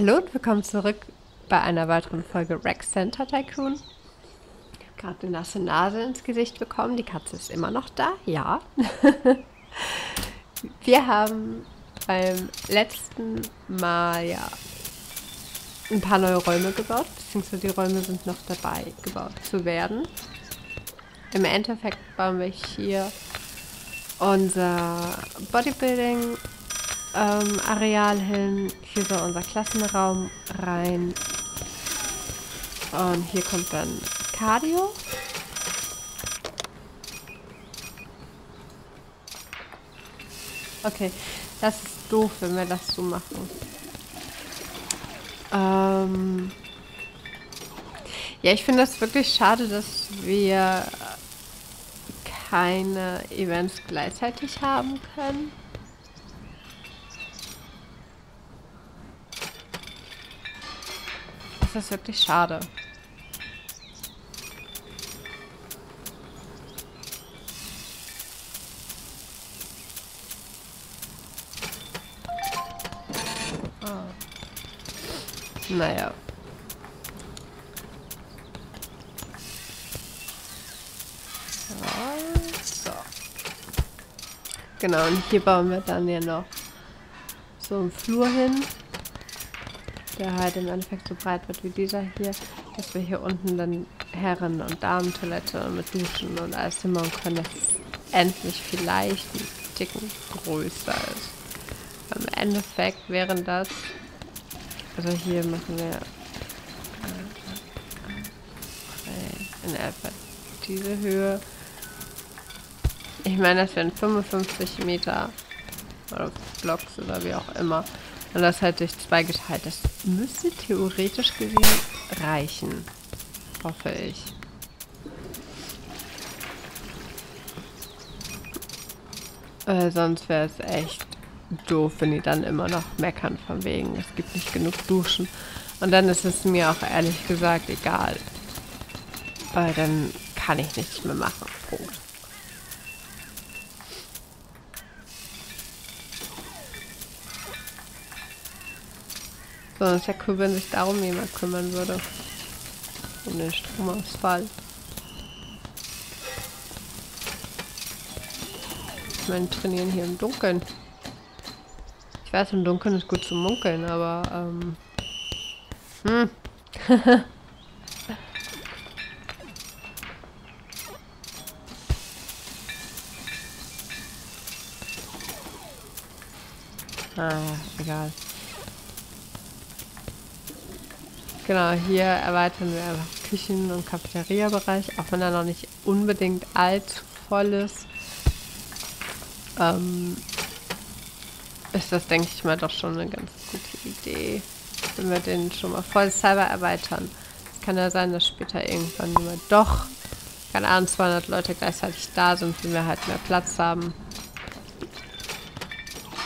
Hallo und willkommen zurück bei einer weiteren Folge Rex Center Tycoon. Ich habe gerade eine nasse Nase ins Gesicht bekommen. Die Katze ist immer noch da, ja. Wir haben beim letzten Mal ja ein paar neue Räume gebaut, beziehungsweise die Räume sind noch dabei gebaut zu werden. Im Endeffekt bauen wir hier unser Bodybuilding ähm, Areal hin. Hier soll unser Klassenraum rein. Und hier kommt dann Cardio. Okay, das ist doof, wenn wir das so machen. Ähm ja, ich finde das wirklich schade, dass wir keine Events gleichzeitig haben können. Das ist wirklich schade. Oh. Naja. So. Genau, und hier bauen wir dann ja noch so einen Flur hin der halt im Endeffekt so breit wird wie dieser hier, dass wir hier unten dann Herren- und Damentoilette mit Duschen und alles hinbauen können, dass es endlich vielleicht ein Ticken größer ist. Im Endeffekt wären das, also hier machen wir in etwa diese Höhe. Ich meine, das wären 55 Meter oder Blocks oder wie auch immer. Und das halt durch zwei geteilt. Das müsste theoretisch gesehen reichen. Hoffe ich. Äh, sonst wäre es echt doof, wenn die dann immer noch meckern von wegen, es gibt nicht genug Duschen. Und dann ist es mir auch ehrlich gesagt egal. Weil dann kann ich nichts mehr machen. Punkt. So, es ist ja cool, wenn sich darum jemand kümmern würde. Um den Stromausfall. Ich meine, trainieren hier im Dunkeln. Ich weiß, im Dunkeln ist gut zu munkeln, aber, ähm... Hm. ah, egal. Genau, hier erweitern wir einfach Küchen- und Cafeteria-Bereich, auch wenn er noch nicht unbedingt allzu voll ist. Ähm, ist das, denke ich mal, doch schon eine ganz gute Idee, wenn wir den schon mal voll selber erweitern. Es kann ja sein, dass später irgendwann jemand doch, keine Ahnung, 200 Leute gleichzeitig da sind, wenn wir halt mehr Platz haben.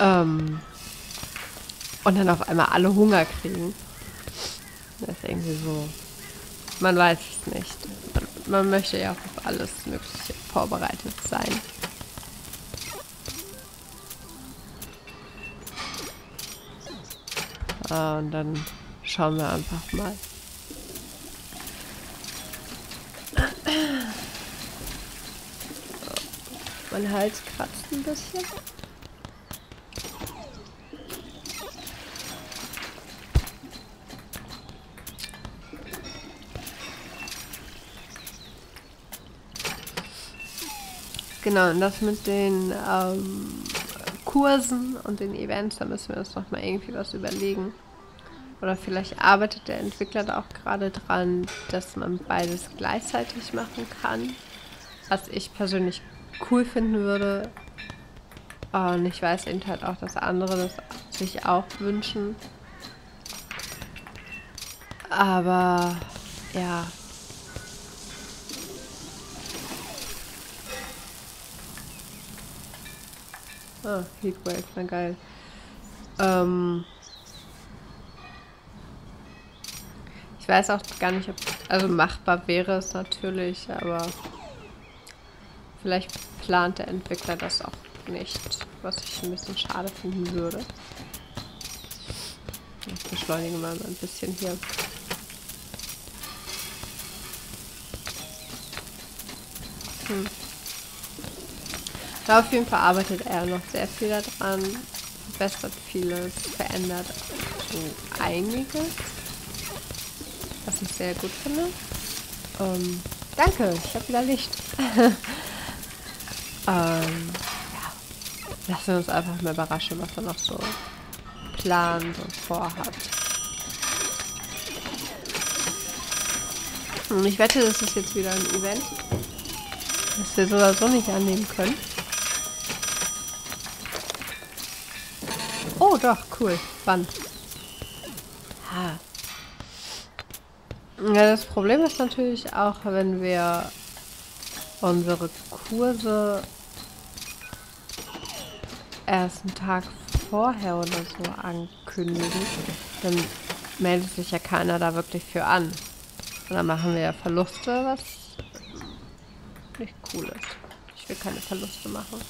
Ähm, und dann auf einmal alle Hunger kriegen. Irgendwie so. Man weiß es nicht. Man, möchte ja auch auf alles Mögliche vorbereitet sein. Ah, und dann schauen wir einfach mal. Mein Hals kratzt ein bisschen. Genau, und das mit den ähm, Kursen und den Events, da müssen wir uns noch mal irgendwie was überlegen. Oder vielleicht arbeitet der Entwickler da auch gerade dran, dass man beides gleichzeitig machen kann. Was ich persönlich cool finden würde. Und ich weiß eben halt auch, dass andere das sich auch wünschen. Aber ja, Ah, Heatwave, na geil. Ähm ich weiß auch gar nicht, ob... Also machbar wäre es natürlich, aber... Vielleicht plant der Entwickler das auch nicht, was ich ein bisschen schade finden würde. Das beschleunigen wir mal ein bisschen hier. Hm. Da auf jeden Fall arbeitet er noch sehr viel daran, verbessert vieles, verändert so einiges, was ich sehr gut finde. Ähm, danke, ich habe wieder Licht. ähm, ja, lassen wir uns einfach mal überraschen, was er noch so plant und vorhat. Und ich wette, das ist jetzt wieder ein Event, das wir so oder so nicht annehmen können. Oh, doch, cool. Wann? Ha. Ja, das Problem ist natürlich auch, wenn wir unsere Kurse erst einen Tag vorher oder so ankündigen, dann meldet sich ja keiner da wirklich für an. Und dann machen wir ja Verluste, was nicht cool ist. Ich will keine Verluste machen.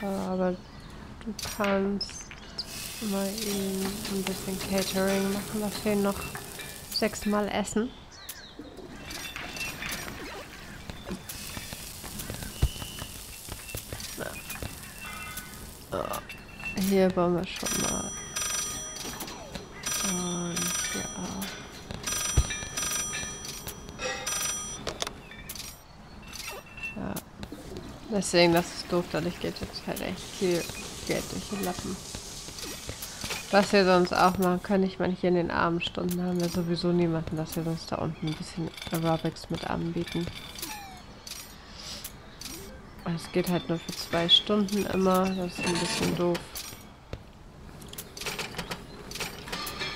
Aber du kannst mal eben ein bisschen Catering machen, dass wir noch sechsmal essen. Hier bauen wir schon mal. Und hier auch. Ja. Deswegen, das ist doof, dadurch geht jetzt halt echt viel Geld durch den Lappen. Was wir sonst auch machen können, ich meine, hier in den Abendstunden haben wir sowieso niemanden, dass wir sonst da unten ein bisschen Aerobics mit anbieten. Es geht halt nur für zwei Stunden immer, das ist ein bisschen doof.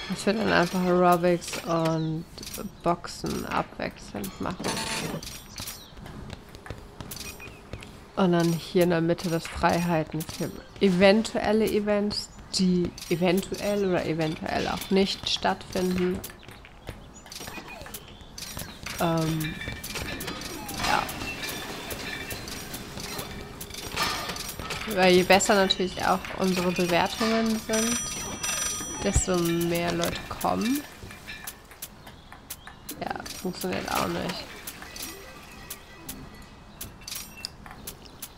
Dass wir dann einfach Aerobics und Boxen abwechselnd machen. Und dann hier in der Mitte das Freiheiten für eventuelle Events, die eventuell oder eventuell auch nicht stattfinden. Ähm, ja. Weil je besser natürlich auch unsere Bewertungen sind, desto mehr Leute kommen. Ja, funktioniert auch nicht.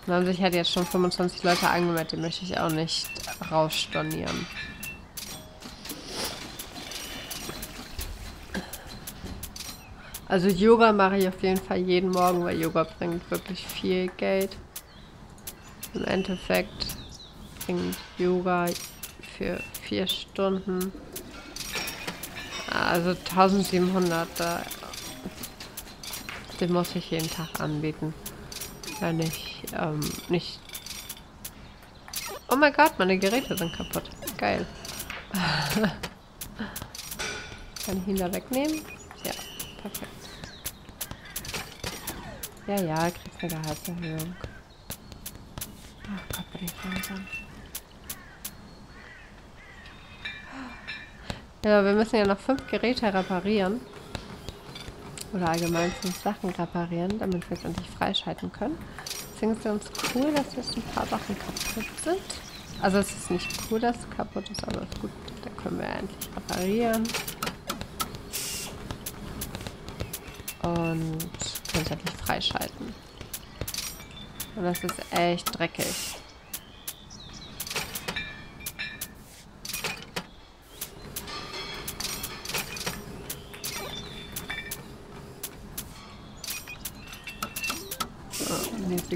Da haben sich halt jetzt schon 25 Leute angemeldet, die möchte ich auch nicht rausstornieren. Also Yoga mache ich auf jeden Fall jeden Morgen, weil Yoga bringt wirklich viel Geld. Im Endeffekt bringt Yoga für vier Stunden. Also 1700, den muss ich jeden Tag anbieten. Ja, nicht, ähm, nicht... Oh mein Gott, meine Geräte sind kaputt. Geil. Kann ich ihn da wegnehmen? Ja, perfekt. Ja, ja, kriegst eine Gehaltserhöhung. Ach Gott, bin ich langsam. Ja, wir müssen ja noch fünf Geräte reparieren. Oder allgemein fünf Sachen reparieren, damit wir es endlich freischalten können. Deswegen ist es ganz cool, dass jetzt ein paar Sachen kaputt sind. Also es ist nicht cool, dass es kaputt ist, aber gut. Da können wir endlich reparieren. Und können es endlich freischalten. Und das ist echt dreckig.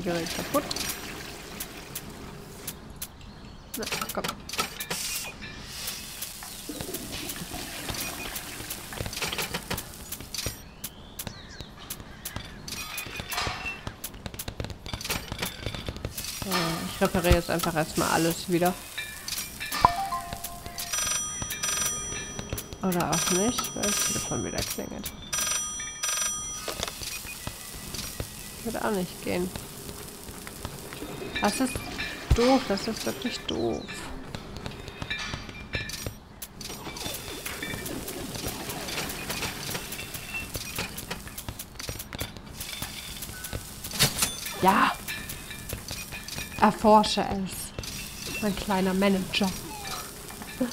Nächste Gerät kaputt. Na, komm. ich repariere jetzt einfach erstmal alles wieder. Oder auch nicht, weil das Telefon wieder klingelt. Wird auch nicht gehen. Das ist doof, das ist wirklich doof. Ja. Erforsche es. Mein kleiner Manager. Wir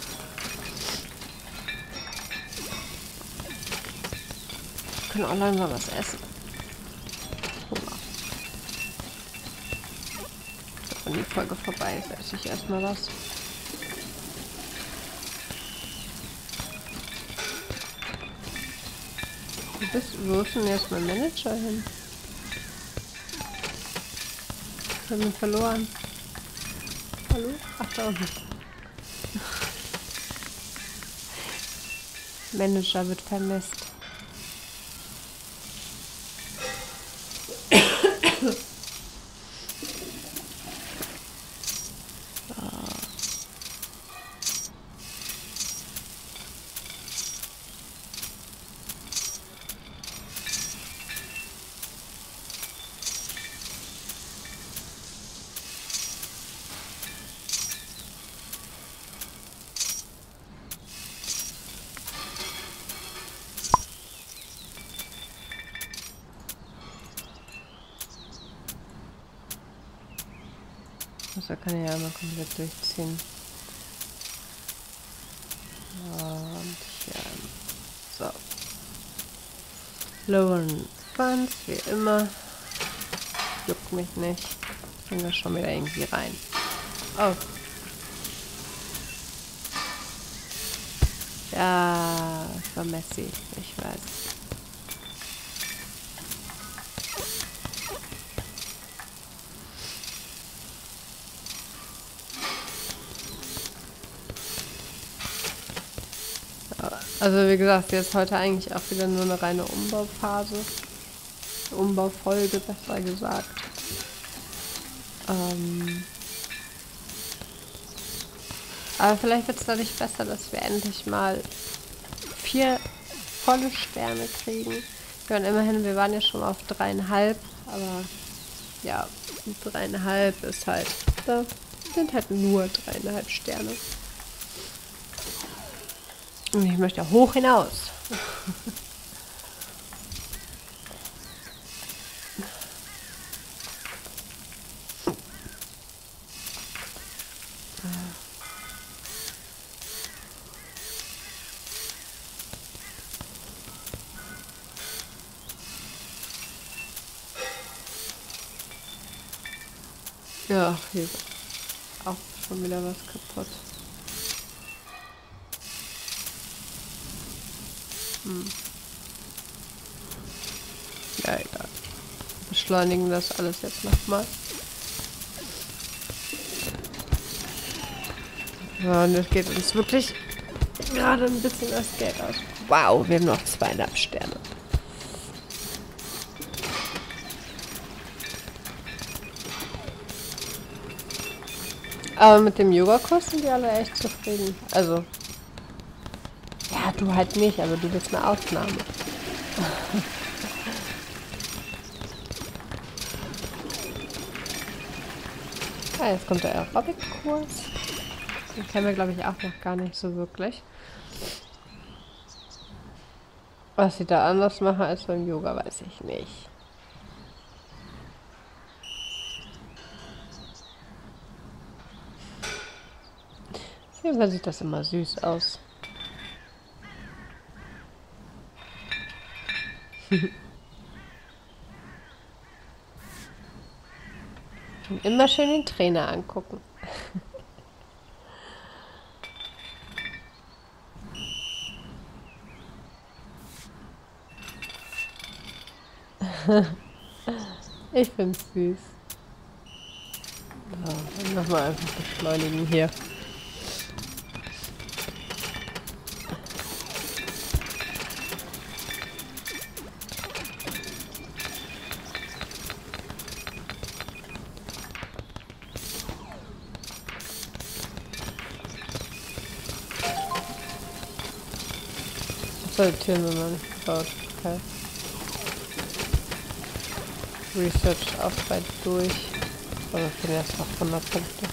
können auch langsam was essen. Wenn die Folge vorbei ist, esse ich erstmal was. Wo, bist, ist denn jetzt mein Manager hin? Ich habe ihn verloren. Hallo? Ach, da unten. Manager wird vermisst. Das kann ich ja einmal komplett durchziehen. Und hier. So. Lowern Funds, wie immer. Juckt mich nicht. Gehen wir schon wieder irgendwie rein. Oh. Ja, es war Messi. Ich weiß. Also wie gesagt, jetzt heute eigentlich auch wieder nur eine reine Umbauphase. Umbaufolge, besser gesagt. Ähm aber vielleicht wird es dadurch besser, dass wir endlich mal vier volle Sterne kriegen. Ja, und immerhin, wir waren ja schon auf dreieinhalb, aber ja, dreieinhalb ist halt, da sind halt nur dreieinhalb Sterne. Ich möchte hoch hinaus. Ja, hier ist auch schon wieder was kaputt. Hm. Ja, egal. Beschleunigen das alles jetzt nochmal. Ja, und es geht uns wirklich gerade ein bisschen das Geld aus. Wow, wir haben noch zweieinhalb Sterne. Aber mit dem Yoga-Kurs sind die alle echt zufrieden. Also, du halt nicht, aber du bist eine Ausnahme. ah, jetzt kommt der Aerobic-Kurs. Den kennen wir, glaube ich, auch noch gar nicht so wirklich. Was sie da anders machen als beim Yoga, weiß ich nicht. Auf jeden Fall sieht das immer süß aus. Und immer schön den Trainer angucken. ich find's süß. So, nochmal einfach beschleunigen hier. Türen wenn man nicht gebaut. Okay. Research auch weit durch. Aber ich bin erst noch 100 Punkte.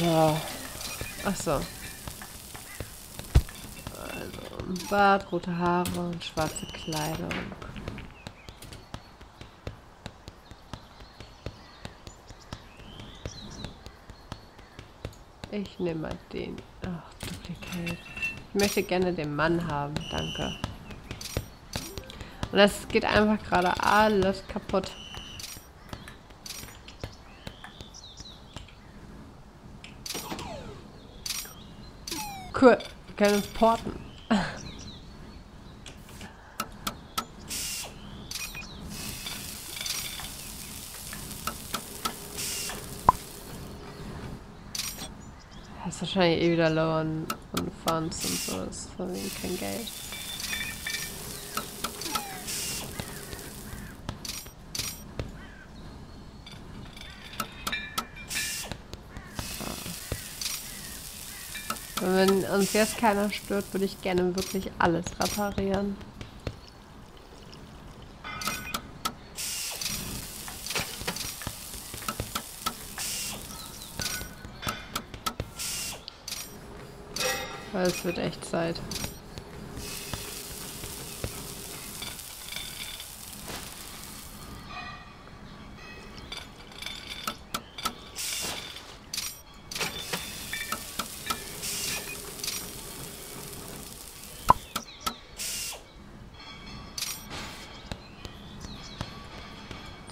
So. Ach so. Bart, rote Haare und schwarze Kleidung. Ich nehme mal den. Ach, Duplicate. Ich möchte gerne den Mann haben, danke. Und es geht einfach gerade alles kaputt. Cool, wir können uns porten. Das ist wahrscheinlich eh wieder low an, an Funds und so. Das ist von wegen kein Geld. Wenn uns jetzt keiner stört, würde ich gerne wirklich alles reparieren. Es wird echt Zeit.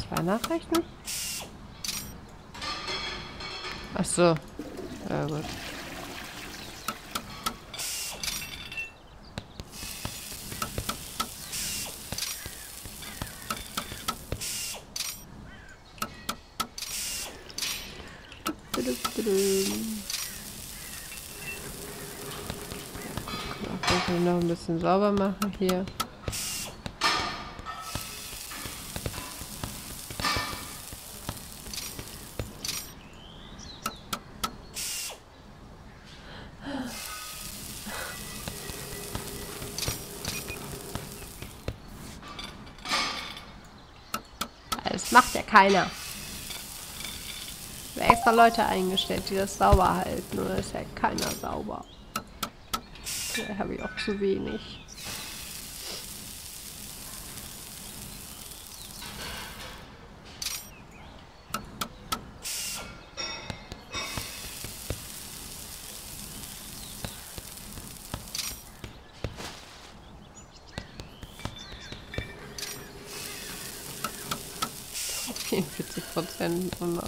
Zwei Nachrichten? Ach so. Ja gut. Ja, noch ein bisschen sauber machen hier. Das macht ja keiner. Ich habe extra Leute eingestellt, die das sauber halten. Oder ist ja keiner sauber. Da habe ich auch zu wenig. Prozent immer.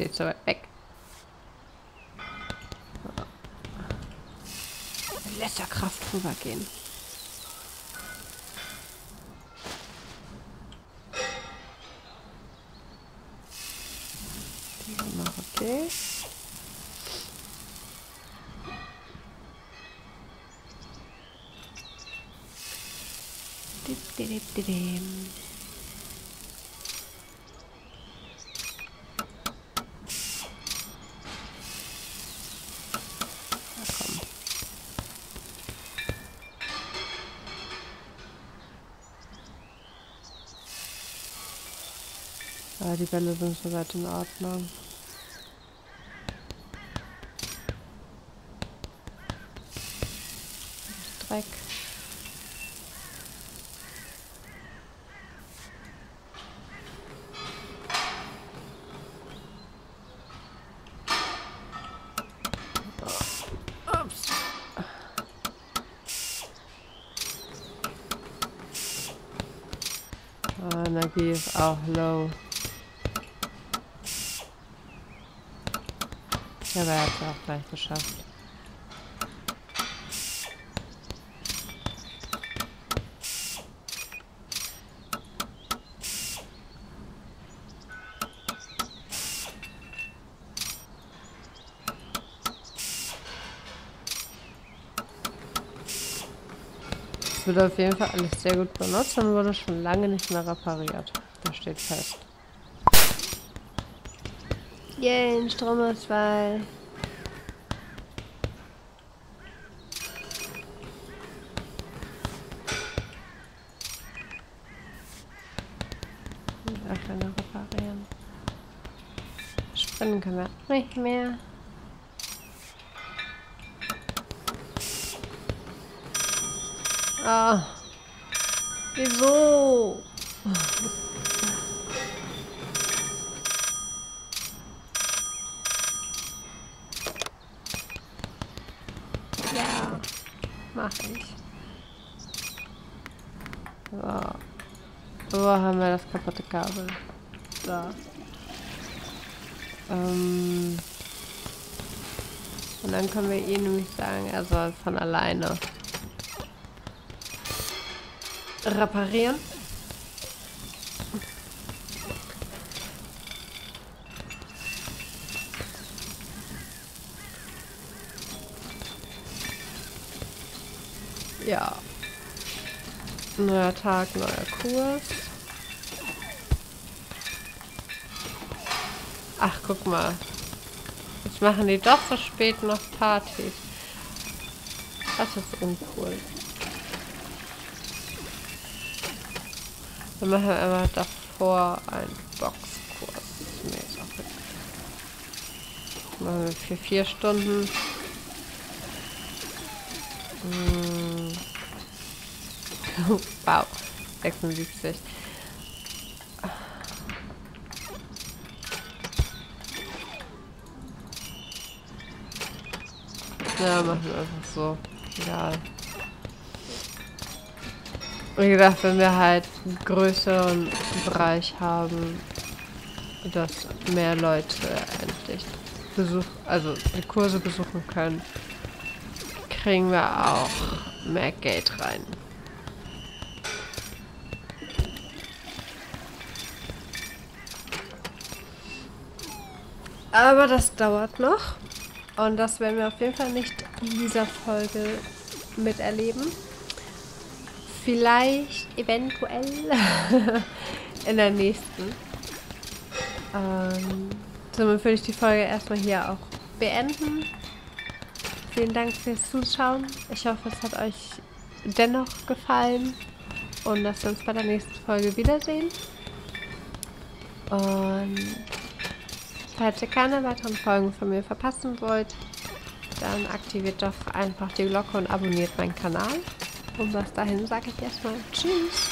Steht so weit weg. Lässt ja Kraft drüber. Okay. Ah, die Bälle sind soweit in Ordnung. Dreck. Ah, Energie ist auch low. Ja, aber er hat es auch gleich geschafft. Es wird auf jeden Fall alles sehr gut benutzt und wurde schon lange nicht mehr repariert. Das steht fest. Yay, ein Stromausfall. Springen können wir nicht mehr. Ah. Wieso? Haben wir das kaputte Kabel? Da. Ähm. Und dann können wir ihn nämlich sagen, er soll von alleine reparieren. Ja. Neuer Tag, neuer Kurs. Ach, guck mal. Jetzt machen die doch so spät noch Partys. Das ist uncool. Wir machen einmal davor einen Boxkurs. Nee, ist auch nicht. Machen wir für vier Stunden. Hm. wow, 76. Ja, machen wir einfach so. Egal. Wie gesagt, wenn wir halt einen größeren Bereich haben, dass mehr Leute endlich Besuch, also die Kurse besuchen können, kriegen wir auch mehr Geld rein. Aber das dauert noch. Und das werden wir auf jeden Fall nicht in dieser Folge miterleben. Vielleicht, eventuell in der nächsten. Ähm, somit würde ich die Folge erstmal hier auch beenden. Vielen Dank fürs Zuschauen. Ich hoffe, es hat euch dennoch gefallen und dass wir uns bei der nächsten Folge wiedersehen. Und falls ihr keine weiteren Folgen von mir verpassen wollt, dann aktiviert doch einfach die Glocke und abonniert meinen Kanal. Und bis dahin sage ich erstmal Tschüss.